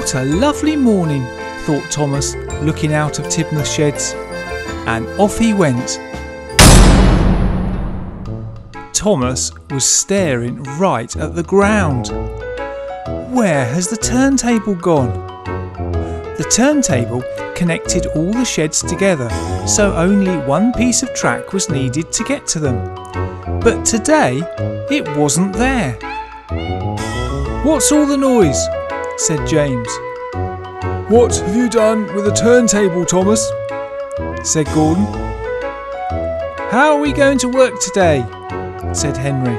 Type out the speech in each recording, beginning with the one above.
What a lovely morning, thought Thomas, looking out of Tidmouth sheds. And off he went. Thomas was staring right at the ground. Where has the turntable gone? The turntable connected all the sheds together, so only one piece of track was needed to get to them. But today, it wasn't there. What's all the noise? Said James. What have you done with the turntable, Thomas? said Gordon. How are we going to work today? said Henry.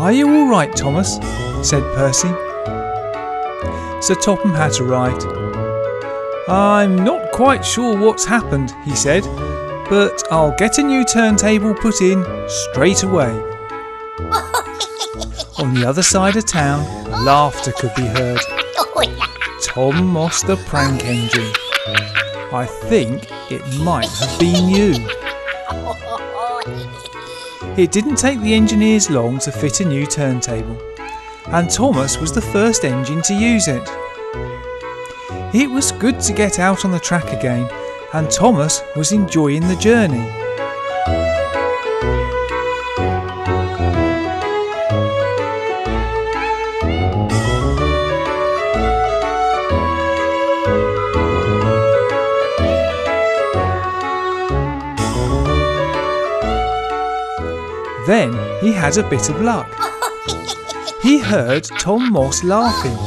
Are you all right, Thomas? said Percy. Sir Topham Hatt arrived. I'm not quite sure what's happened, he said, but I'll get a new turntable put in straight away. On the other side of town, laughter could be heard. Oh, Tom Moss the prank engine. I think it might have been you. It didn't take the engineers long to fit a new turntable, and Thomas was the first engine to use it. It was good to get out on the track again, and Thomas was enjoying the journey. He had a bit of luck. He heard Tom Moss laughing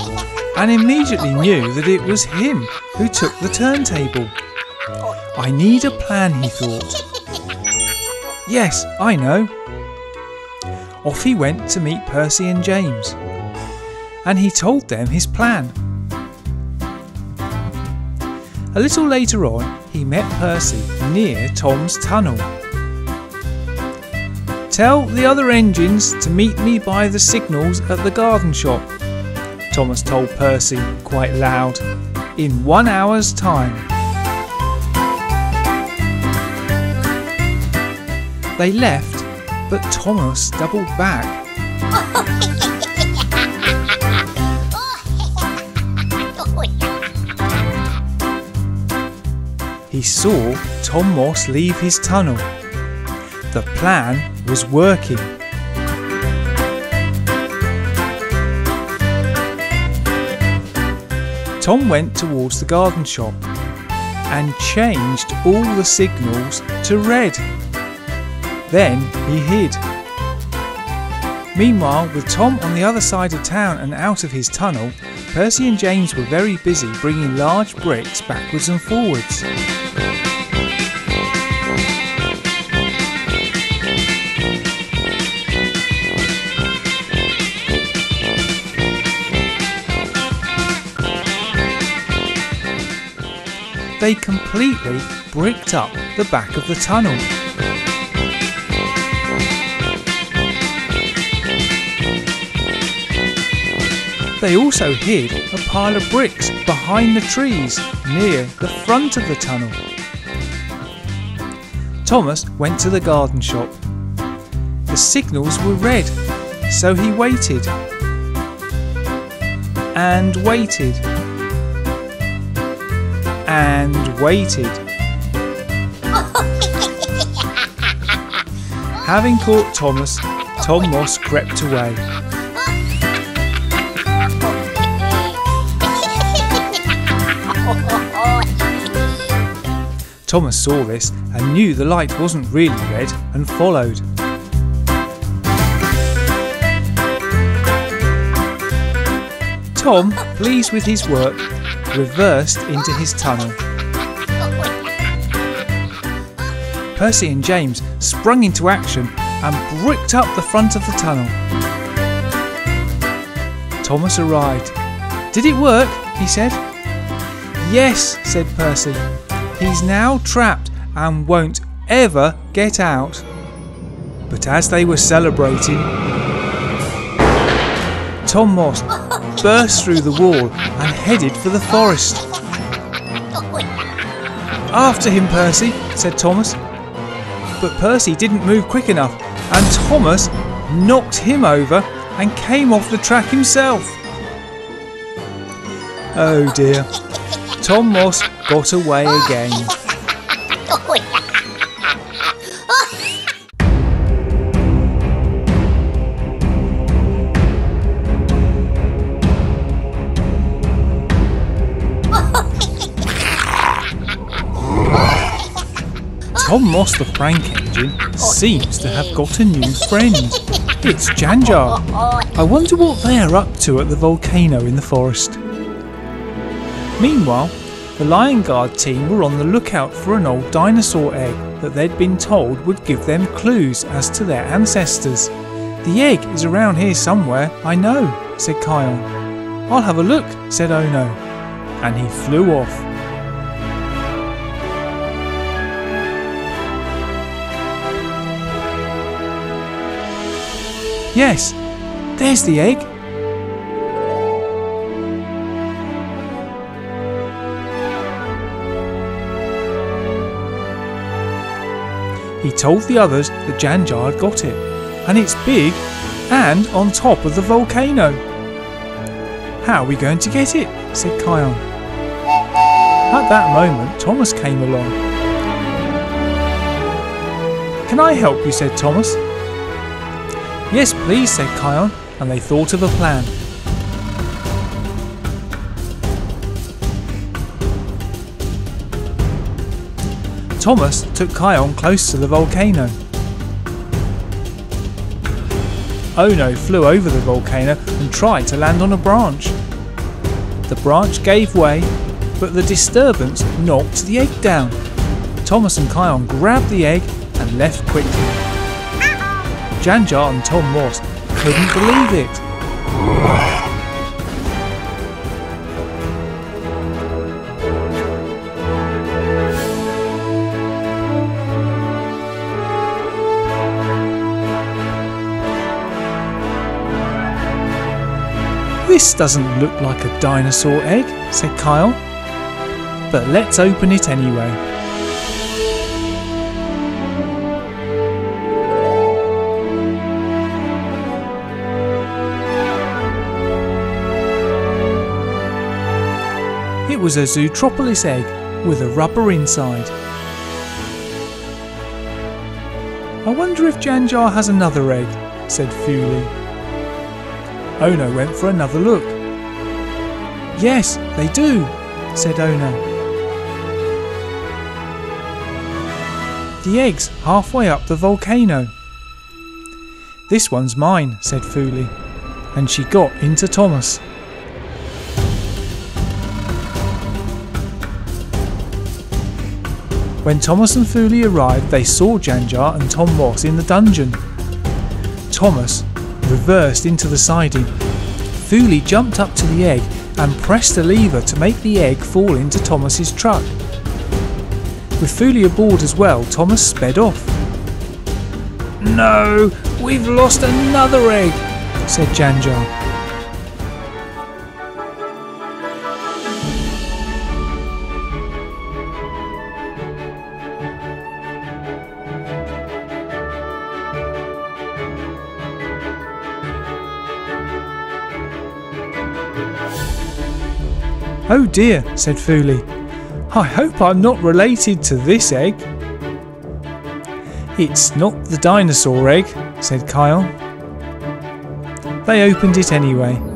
and immediately knew that it was him who took the turntable. I need a plan, he thought. Yes, I know. Off he went to meet Percy and James, and he told them his plan. A little later on, he met Percy near Tom's tunnel. Tell the other engines to meet me by the signals at the garden shop, Thomas told Percy quite loud, in one hour's time. They left, but Thomas doubled back. He saw Tom Moss leave his tunnel. The plan was working. Tom went towards the garden shop and changed all the signals to red. Then he hid. Meanwhile, with Tom on the other side of town and out of his tunnel, Percy and James were very busy bringing large bricks backwards and forwards. They completely bricked up the back of the tunnel. They also hid a pile of bricks behind the trees near the front of the tunnel. Thomas went to the garden shop. The signals were red, so he waited and waited and waited. Having caught Thomas, Tom Moss crept away. Thomas saw this and knew the light wasn't really red and followed. Tom, pleased with his work, reversed into his tunnel. Percy and James sprung into action and bricked up the front of the tunnel. Thomas arrived. Did it work? he said. Yes, said Percy. He's now trapped and won't ever get out. But as they were celebrating, Tom Moss burst through the wall and headed for the forest. After him, Percy, said Thomas. But Percy didn't move quick enough, and Thomas knocked him over and came off the track himself. Oh dear. Tom Moss got away again. Tom Moss the Frank Engine seems to have got a new friend. It's Janja. I wonder what they are up to at the volcano in the forest. Meanwhile, the Lion Guard team were on the lookout for an old dinosaur egg that they'd been told would give them clues as to their ancestors. The egg is around here somewhere, I know, said Kyle. I'll have a look, said Ono. And he flew off. Yes, there's the egg. He told the others that Janja had got it, and it's big and on top of the volcano. How are we going to get it? said Kion. At that moment, Thomas came along. Can I help you? said Thomas. Yes, please, said Kion, and they thought of a plan. Thomas took Kion close to the volcano. Ono flew over the volcano and tried to land on a branch. The branch gave way, but the disturbance knocked the egg down. Thomas and Kion grabbed the egg and left quickly. Janja and Tom Moss couldn't believe it. This doesn't look like a dinosaur egg, said Kyle. But let's open it anyway. Was a Zootropolis egg with a rubber inside. I wonder if Janja has another egg, said Fuli. Ono went for another look. Yes, they do, said Ono. The egg's halfway up the volcano. This one's mine, said Fuli, and she got into Thomas. When Thomas and Fuli arrived, they saw Janja and Tom Moss in the dungeon. Thomas reversed into the siding. Fuli jumped up to the egg and pressed a lever to make the egg fall into Thomas's truck. With Fuli aboard as well, Thomas sped off. No, we've lost another egg, said Janja. Oh dear, said Fuli. I hope I'm not related to this egg. It's not the dinosaur egg, said Kyle. They opened it anyway.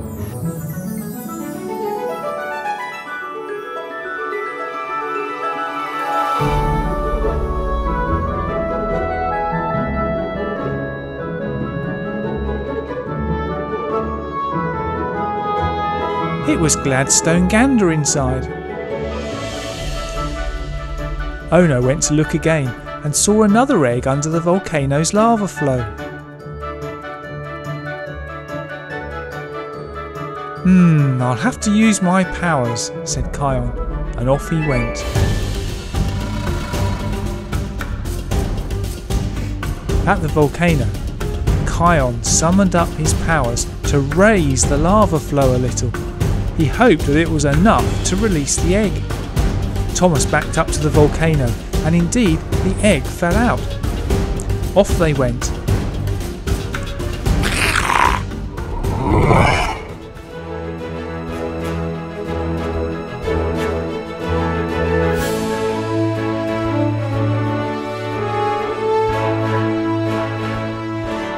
Was Gladstone Gander inside. Ono went to look again and saw another egg under the volcano's lava flow. Hmm, I'll have to use my powers, said Kion, and off he went. At the volcano, Kion summoned up his powers to raise the lava flow a little. He hoped that it was enough to release the egg. Thomas backed up to the volcano, and indeed the egg fell out. Off they went.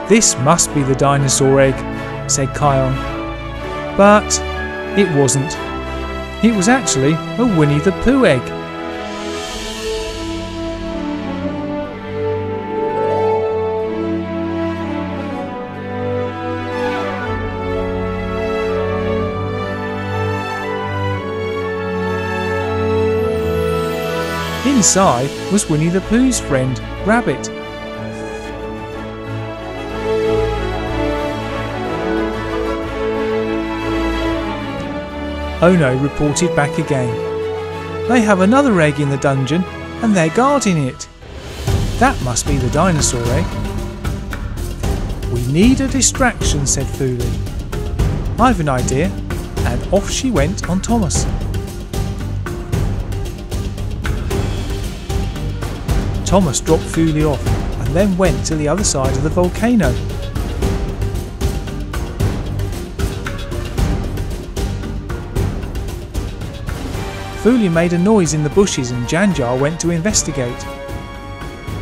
This must be the dinosaur egg, said Kion. But it wasn't. It was actually a Winnie the Pooh egg. Inside was Winnie the Pooh's friend, Rabbit. Ono reported back again. They have another egg in the dungeon and they're guarding it. That must be the dinosaur egg. We need a distraction, said Fuli. I've an idea, and off she went on Thomas. Thomas dropped Fuli off and then went to the other side of the volcano. Fuli made a noise in the bushes and Janja went to investigate.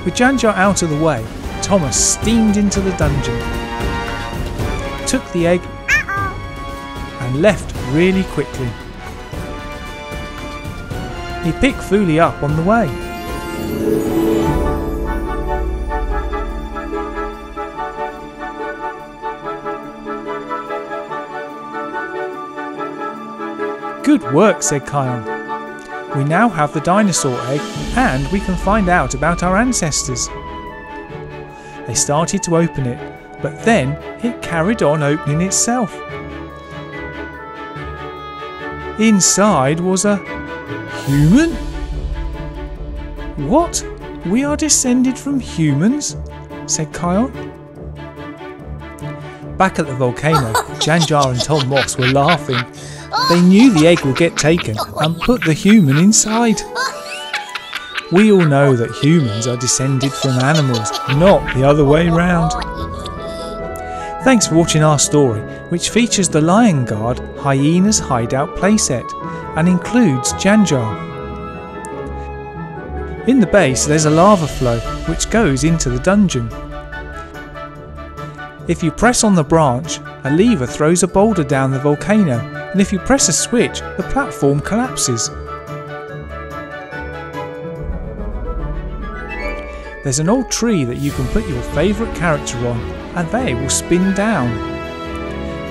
With Janja out of the way, Thomas steamed into the dungeon, took the egg, and left really quickly. He picked Fuli up on the way. Good work, said Kion. We now have the dinosaur egg and we can find out about our ancestors. They started to open it, but then it carried on opening itself. Inside was a human? What? We are descended from humans? said Kyle. Back at the volcano, Janja and Tom Moss were laughing they knew the egg would get taken and put the human inside. We all know that humans are descended from animals, not the other way round. Thanks for watching our story, which features the Lion Guard Hyena's Hideout playset and includes Janja. In the base there's a lava flow which goes into the dungeon. If you press on the branch, a lever throws a boulder down the volcano and if you press a switch, the platform collapses. There's an old tree that you can put your favourite character on and they will spin down.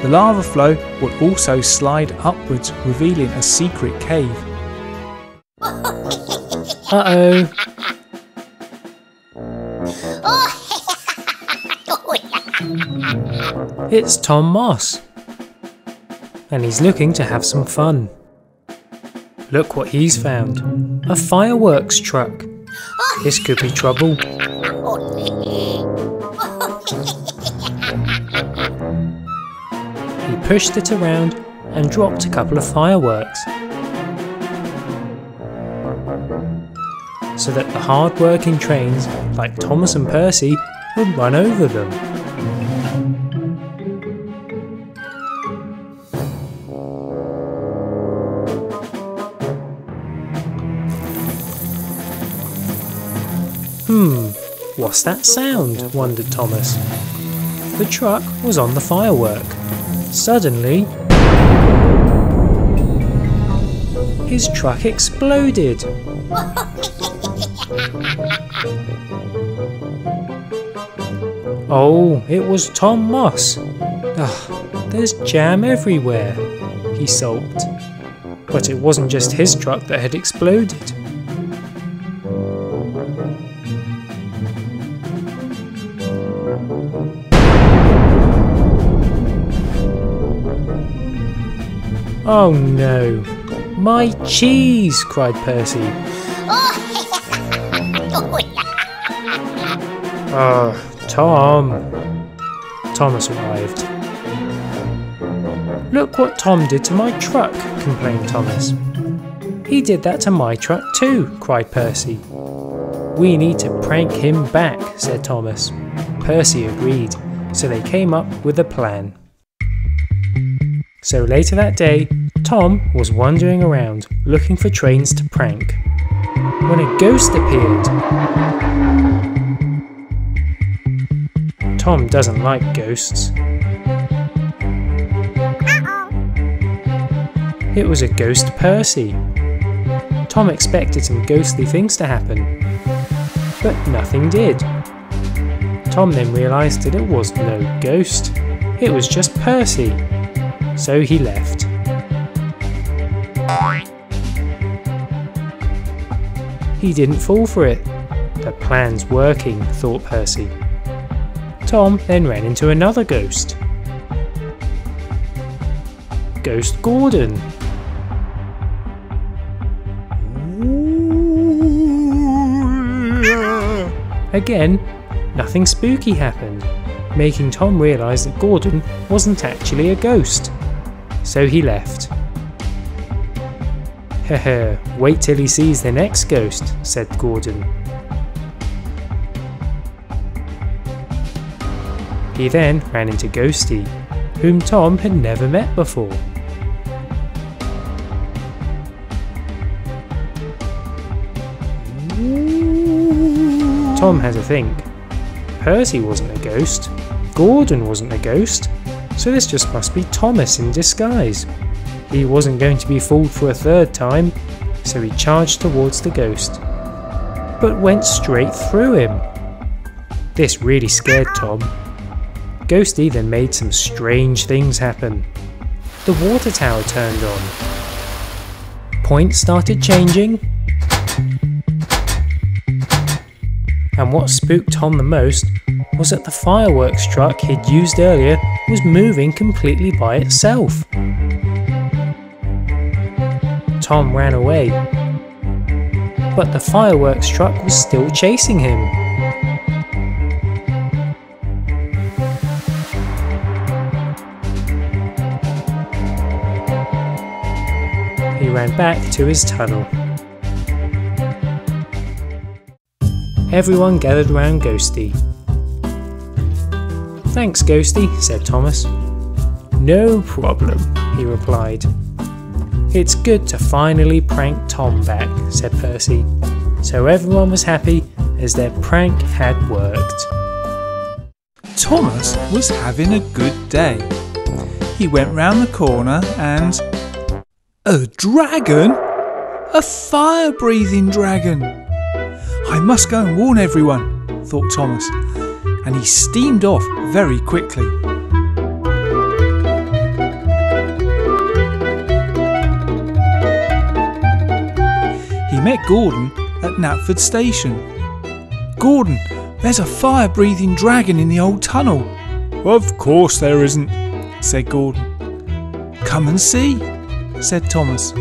The lava flow will also slide upwards, revealing a secret cave. Uh oh. it's Tom Moss and he's looking to have some fun. Look what he's found a fireworks truck. This could be trouble. He pushed it around and dropped a couple of fireworks. So that the hard working trains like Thomas and Percy would run over them. What's that sound? wondered Thomas. The truck was on the firework. Suddenly, his truck exploded. Oh, it was Tom Moss. Ugh, there's jam everywhere, he sulked. But it wasn't just his truck that had exploded. Oh no! My cheese! cried Percy. Oh, Tom! Thomas arrived. Look what Tom did to my truck, complained Thomas. He did that to my truck too, cried Percy. We need to prank him back, said Thomas. Percy agreed, so they came up with a plan. So later that day, Tom was wandering around looking for trains to prank when a ghost appeared. Tom doesn't like ghosts. It was a ghost Percy. Tom expected some ghostly things to happen, but nothing did. Tom then realised that it was no ghost, it was just Percy. So he left. He didn't fall for it. The plan's working, thought Percy. Tom then ran into another ghost. Ghost Gordon. Again, nothing spooky happened, making Tom realise that Gordon wasn't actually a ghost. So he left. Heh heh. wait till he sees the next ghost, said Gordon. He then ran into Ghosty, whom Tom had never met before. Tom had to think. Percy wasn't a ghost, Gordon wasn't a ghost, so this just must be Thomas in disguise. He wasn't going to be fooled for a third time, so he charged towards the ghost, but went straight through him. This really scared Tom. Ghosty then made some strange things happen. The water tower turned on. Points started changing, and what spooked Tom the most was that the fireworks truck he'd used earlier was moving completely by itself. Tom ran away, but the fireworks truck was still chasing him. He ran back to his tunnel. Everyone gathered round Ghosty. Thanks, Ghosty, said Thomas. No problem, he replied. It's good to finally prank Tom back, said Percy. So everyone was happy as their prank had worked. Thomas was having a good day. He went round the corner and. A dragon? A fire breathing dragon! I must go and warn everyone, thought Thomas, and he steamed off very quickly. He met Gordon at Knapford Station. Gordon, there's a fire breathing dragon in the old tunnel. Of course there isn't, said Gordon. Come and see, said Thomas.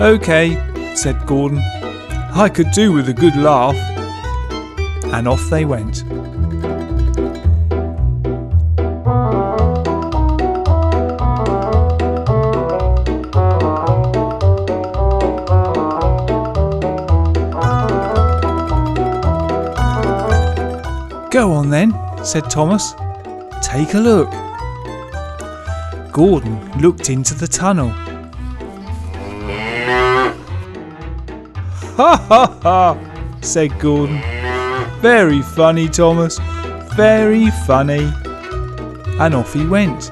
OK, said Gordon. I could do with a good laugh. And off they went. Said Thomas. Take a look. Gordon looked into the tunnel. Ha ha ha, said Gordon. Very funny, Thomas. Very funny. And off he went.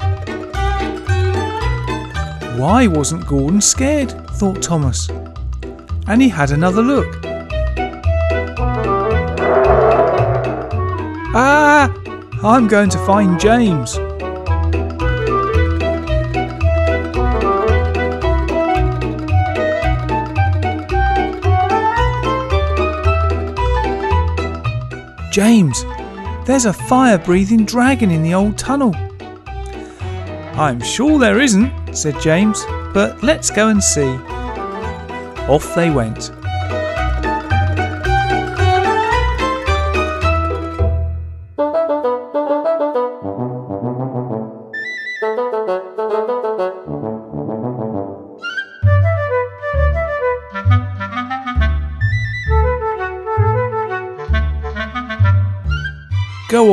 Why wasn't Gordon scared? thought Thomas. And he had another look. I'm going to find James. James, there's a fire breathing dragon in the old tunnel. I'm sure there isn't, said James, but let's go and see. Off they went.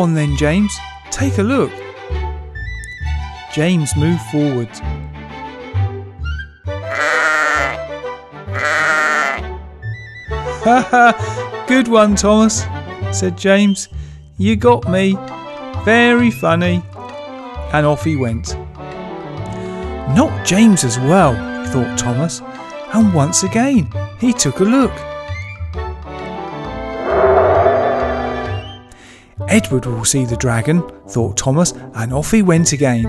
On then, James. Take a look. James moved forward. Ha ha! Good one, Thomas, said James. You got me. very funny. And off he went. Not James as well, thought Thomas, and once again he took a look. Edward will see the dragon, thought Thomas, and off he went again.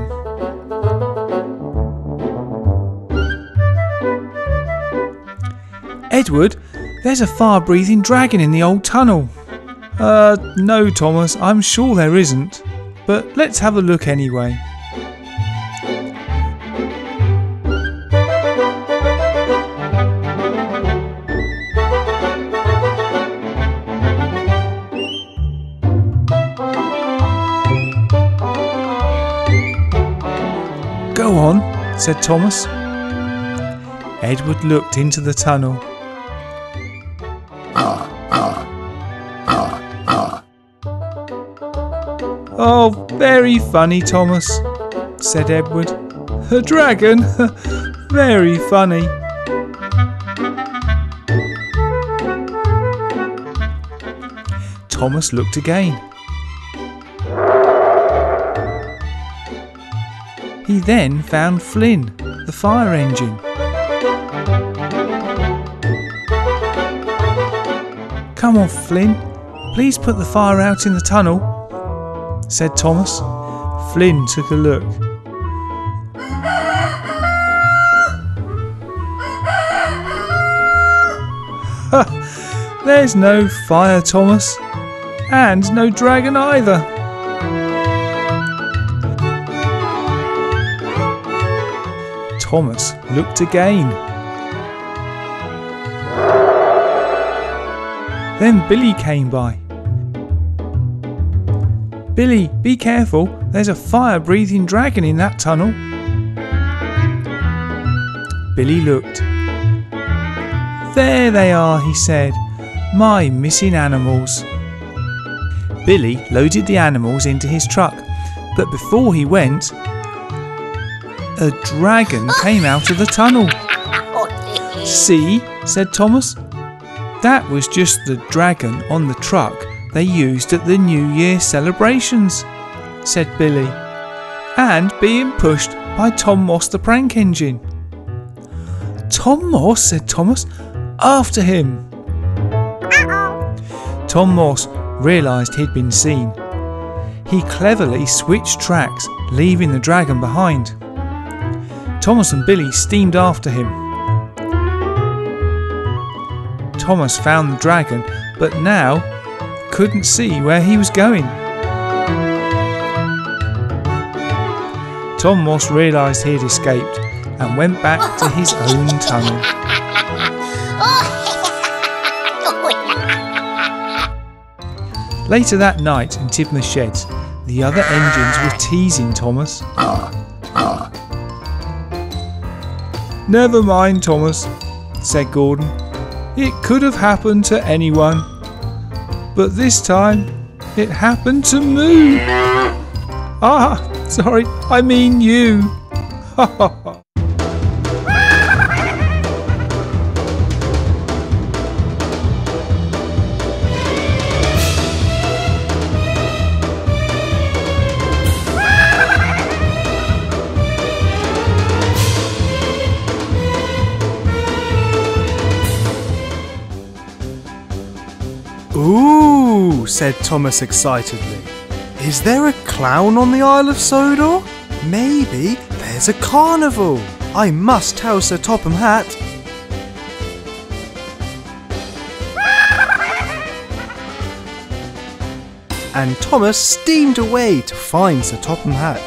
Edward, there's a fire breathing dragon in the old tunnel. Uh, no, Thomas, I'm sure there isn't. But let's have a look anyway. Said Thomas. Edward looked into the tunnel. Oh, very funny, Thomas, said Edward. A dragon? very funny. Thomas looked again. He then found Flynn, the fire engine. Come on, Flynn. Please put the fire out in the tunnel, said Thomas. Flynn took a look. There's no fire, Thomas. And no dragon either. Thomas looked again. Then Billy came by. Billy, be careful, there's a fire breathing dragon in that tunnel. Billy looked. There they are, he said, my missing animals. Billy loaded the animals into his truck, but before he went, a dragon came out of the tunnel. See, said Thomas. That was just the dragon on the truck they used at the New Year celebrations, said Billy, and being pushed by Tom Moss the prank engine. Tom Moss, said Thomas, after him. Tom Moss realised he'd been seen. He cleverly switched tracks, leaving the dragon behind. Thomas and Billy steamed after him. Thomas found the dragon, but now couldn't see where he was going. Tom Moss realised he had escaped and went back to his own tunnel. Later that night in Tidmouth Sheds, the other engines were teasing Thomas. Never mind, Thomas, said Gordon. It could have happened to anyone. But this time, it happened to me. Ah, sorry, I mean you. Ha ha said Thomas excitedly. Is there a clown on the Isle of Sodor? Maybe there's a carnival. I must tell Sir Topham Hatt. And Thomas steamed away to find Sir Topham Hatt.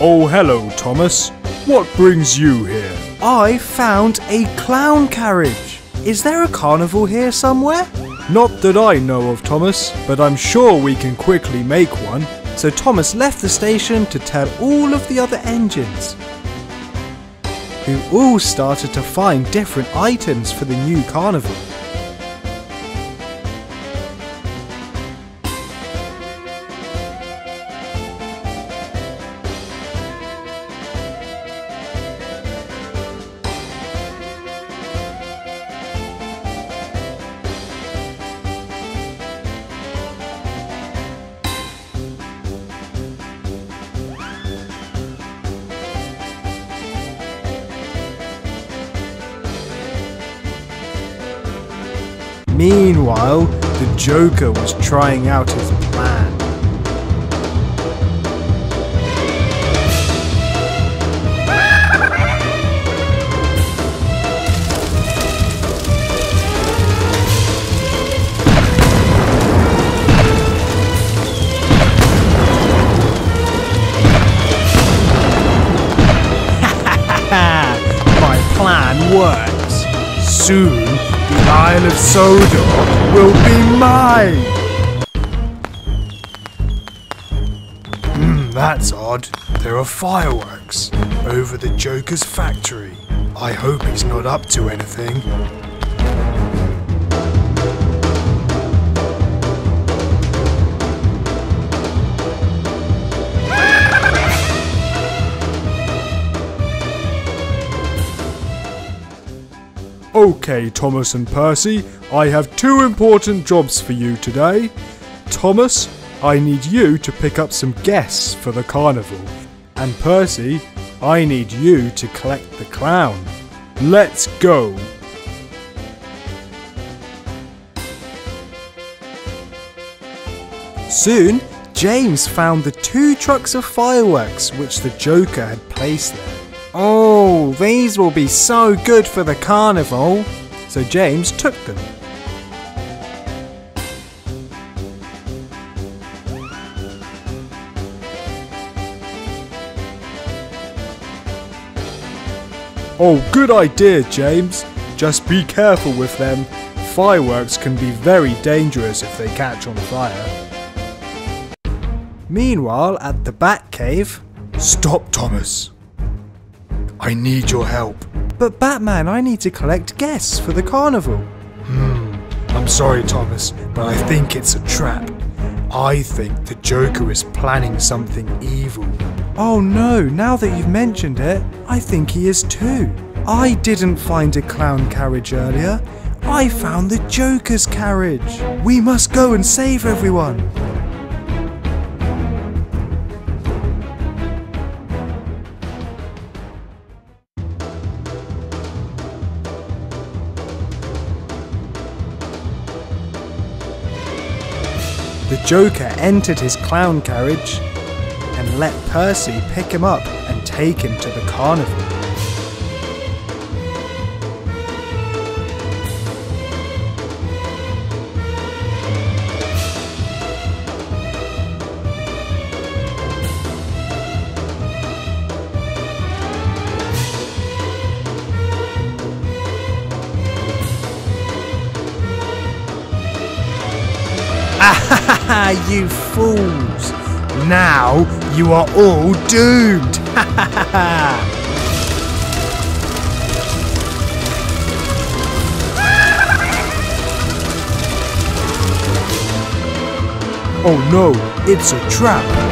Oh, hello, Thomas. What brings you here? I found a clown carriage. Is there a carnival here somewhere? Not that I know of, Thomas, but I'm sure we can quickly make one. So Thomas left the station to tell all of the other engines, who all started to find different items for the new carnival. Joker was trying out his plan. My plan works. Soon, Isle of Sodor will be mine. Hmm, that's odd. There are fireworks over the Joker's factory. I hope he's not up to anything. Okay, Thomas and Percy, I have two important jobs for you today. Thomas, I need you to pick up some guests for the carnival. And Percy, I need you to collect the clown. Let's go! Soon, James found the two trucks of fireworks which the Joker had placed there. Oh, these will be so good for the carnival. So James took them. Oh, good idea, James. Just be careful with them. Fireworks can be very dangerous if they catch on fire. Meanwhile, at the Batcave, Stop, Thomas. I need your help. but Batman, I need to collect guests for the carnival. Hmm. I'm sorry, Thomas, but I think it's a trap. I think the Joker is planning something evil. Oh no, now that you've mentioned it, I think he is too. I didn't find a clown carriage earlier. I found the Joker's carriage. We must go and save everyone. Joker entered his clown carriage and let Percy pick him up and take him to the carnival. Ah, you fools! Now you are all doomed! Oh no, it's a trap.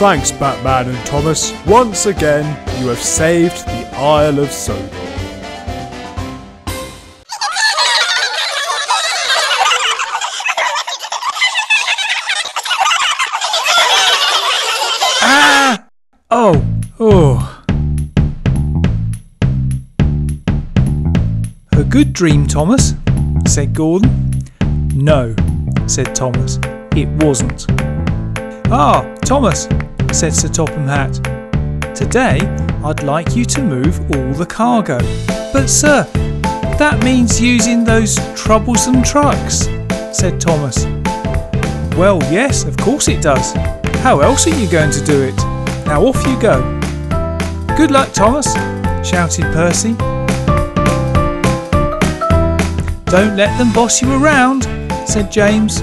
Thanks, Batman and Thomas. Once again, you have saved the Isle of Sodor. Oh, oh. A good dream, Thomas, said Gordon. No, said Thomas, it wasn't. Ah, Thomas, said Sir Topham Hatt. Today I'd like you to move all the cargo. But, sir, that means using those troublesome trucks, said Thomas. Well, yes, of course it does. How else are you going to do it? Now off you go. Good luck, Thomas, shouted Percy. Don't let them boss you around, said James.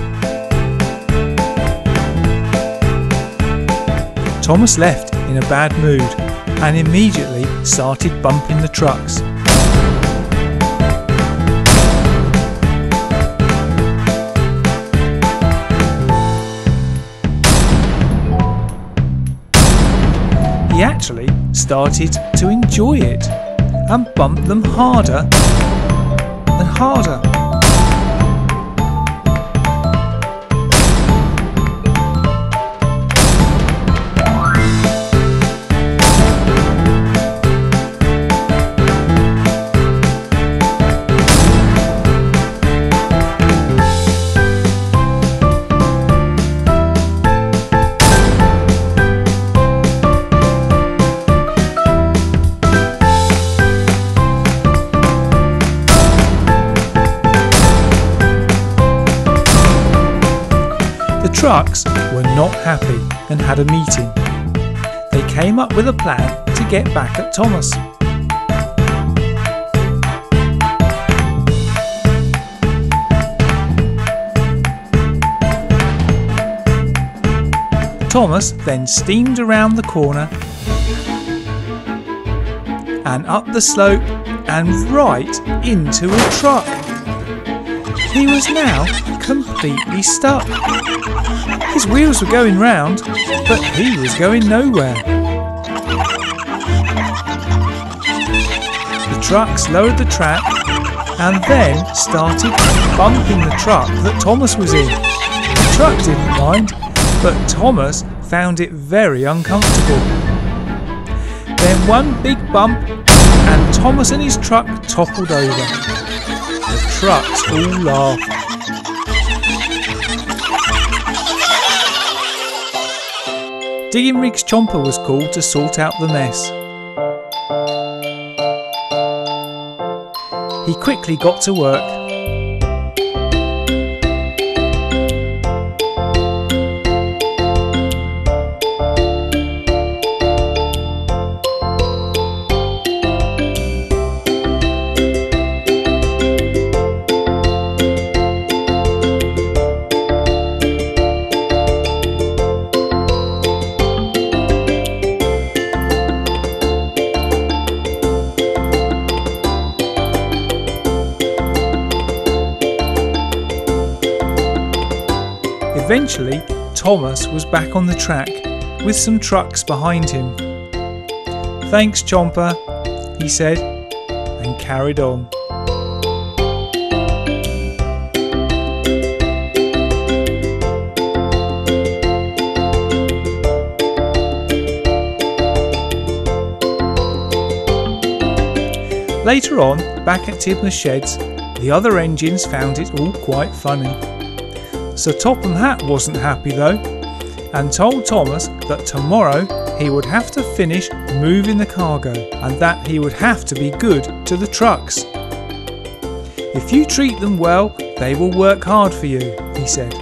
Thomas left in a bad mood and immediately started bumping the trucks. He actually started to enjoy it and bumped them harder and harder. Trucks were not happy and had a meeting. They came up with a plan to get back at Thomas. Thomas then steamed around the corner and up the slope and right into a truck. He was now completely stuck. His wheels were going round, but he was going nowhere. The trucks lowered the track and then started bumping the truck that Thomas was in. The truck didn't mind, but Thomas found it very uncomfortable. Then one big bump and Thomas and his truck toppled over. Trucks all laughed. Digging Rig's Chomper was called to sort out the mess. He quickly got to work. Thomas was back on the track with some trucks behind him. Thanks, Chomper, he said, and carried on. Later on, back at Tidmouth Sheds, the other engines found it all quite funny. Sir Topham Hatt wasn't happy though, and told Thomas that tomorrow he would have to finish moving the cargo and that he would have to be good to the trucks. If you treat them well, they will work hard for you, he said.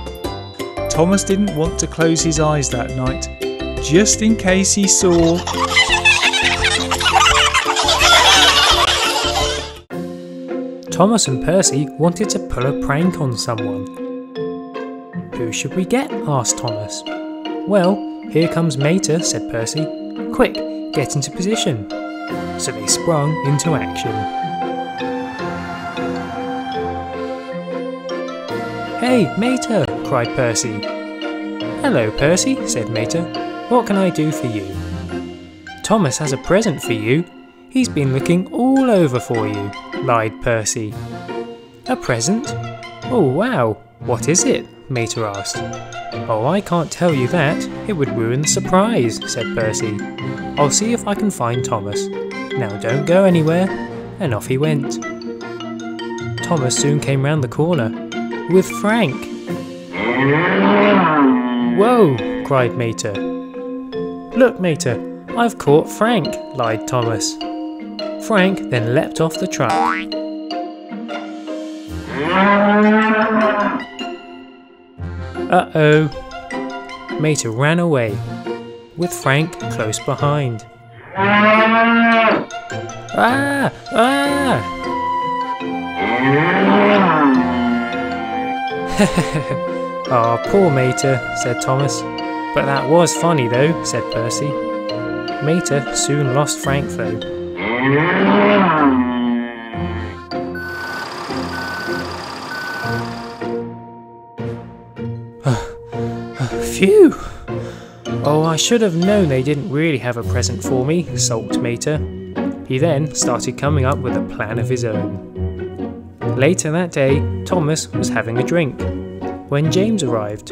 Thomas didn't want to close his eyes that night, just in case he saw. Thomas and Percy wanted to pull a prank on someone. Who should we get? asked Thomas. Well, here comes Mater, said Percy. Quick, get into position. So they sprung into action. Hey, Mater! cried Percy. Hello, Percy, said Mater. What can I do for you? Thomas has a present for you. He's been looking all over for you, lied Percy. A present? Oh, wow. What is it? Mater asked. Oh, I can't tell you that. It would ruin the surprise, said Percy. I'll see if I can find Thomas. Now don't go anywhere. And off he went. Thomas soon came round the corner. With Frank. Whoa! cried Mater. Look, Mater, I've caught Frank, lied Thomas. Frank then leapt off the truck. Uh oh. Mater ran away, with Frank close behind. Ah! Ah! oh, poor Mater, said Thomas. But that was funny though, said Percy. Mater soon lost Frank though. Phew! Oh, I should have known they didn't really have a present for me, sulked Mater. He then started coming up with a plan of his own. Later that day, Thomas was having a drink when James arrived.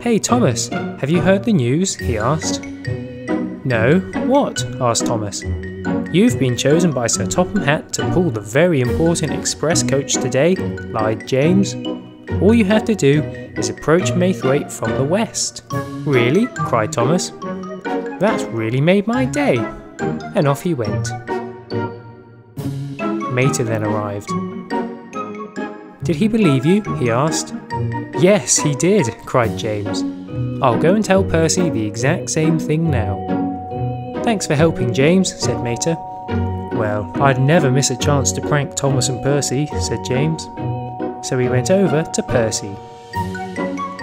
Hey Thomas, have you heard the news? he asked. No, what? asked Thomas. You've been chosen by Sir Topham Hatt to pull the very important express coach today, lied James. All you have to do is approach Maithwaite from the west. Really? cried Thomas. That's really made my day. And off he went. Mater then arrived. Did he believe you? he asked. Yes, he did, cried James. I'll go and tell Percy the exact same thing now. Thanks for helping, James, said Mater. Well, I'd never miss a chance to prank Thomas and Percy, said James. So he went over to Percy.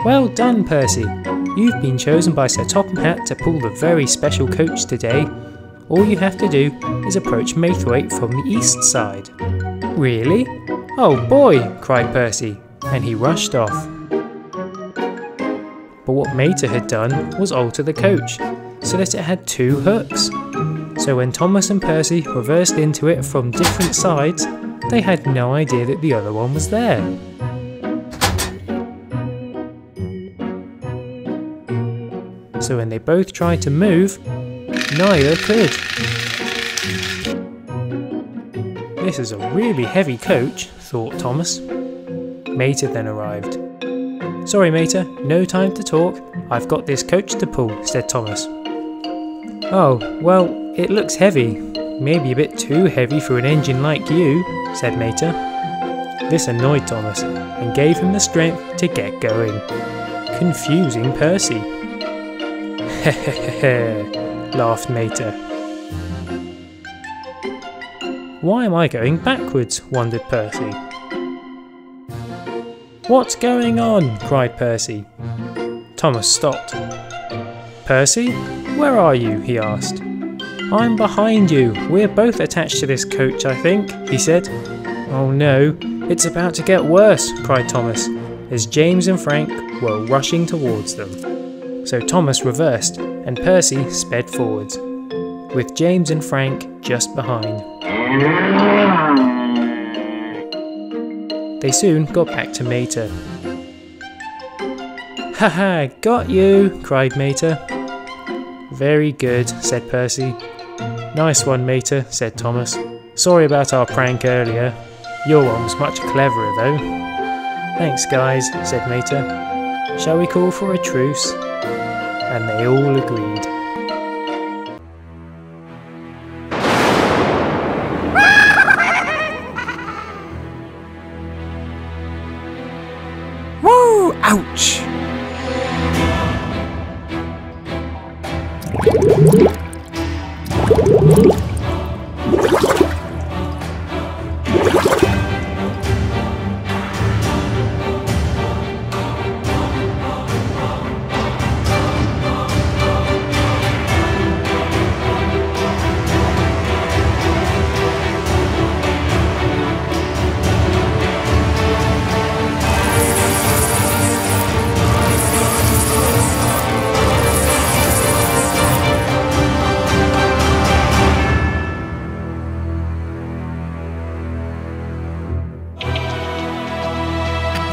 Well done, Percy. You've been chosen by Sir Topham Hatt to pull the very special coach today. All you have to do is approach Maithwaite from the east side. Really? Oh boy, cried Percy, and he rushed off. But what Mater had done was alter the coach, so that it had two hooks. So when Thomas and Percy reversed into it from different sides, they had no idea that the other one was there. So when they both tried to move, neither could. This is a really heavy coach, thought Thomas. Mater then arrived. Sorry, Mater, no time to talk. I've got this coach to pull, said Thomas. Oh, well, it looks heavy. Maybe a bit too heavy for an engine like you, said Mater. This annoyed Thomas and gave him the strength to get going. Confusing Percy. Laughed Mater. Why am I going backwards? wondered Percy. What's going on? cried Percy. Thomas stopped. Percy, where are you? he asked. I'm behind you. We're both attached to this coach, I think, he said. Oh no, it's about to get worse, cried Thomas, as James and Frank were rushing towards them. So Thomas reversed, and Percy sped forwards, with James and Frank just behind. They soon got back to Mater. Haha, got you, cried Mater. Very good, said Percy. Nice one, Mater, said Thomas. Sorry about our prank earlier. Your one was much cleverer, though. Thanks, guys, said Mater. Shall we call for a truce? And they all agreed.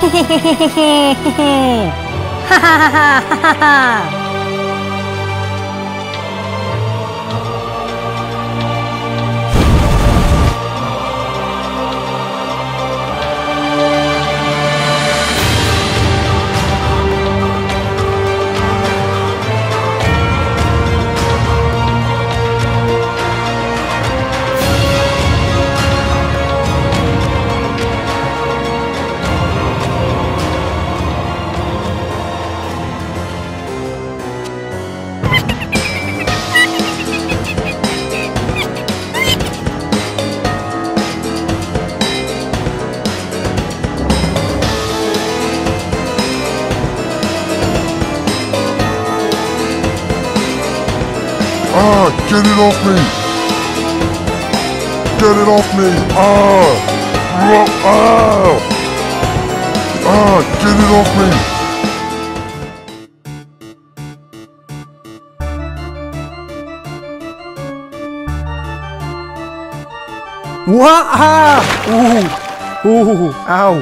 嘿嘿嘿嘿嘿嘿嘿哈哈哈哈哈哈哈 Ah, get it off me! Get it off me! Ah! Ah! Ah, get it off me! What? Ah! Ooh! Ooh! Ow!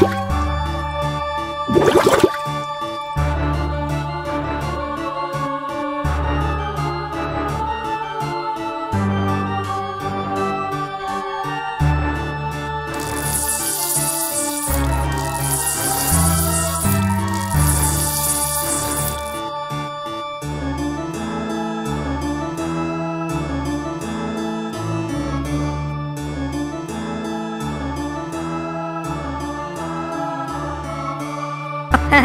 you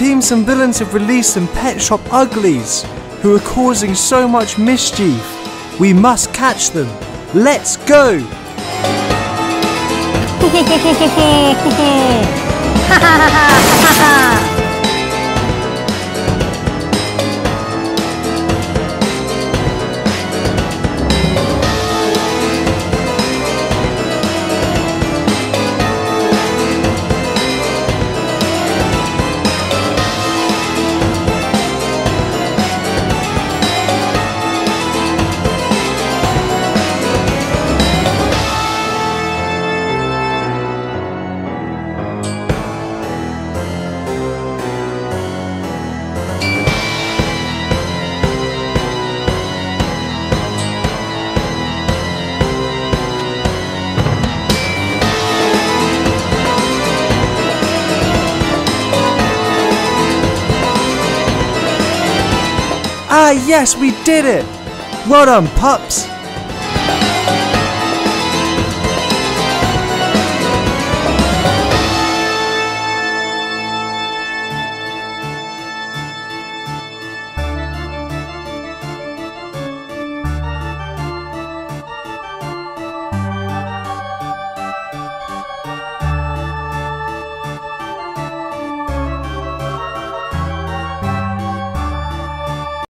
Alright and villains have released some pet shop uglies who are causing so much mischief. We must catch them. Let's go! Ah yes, we did it! Well done, pups!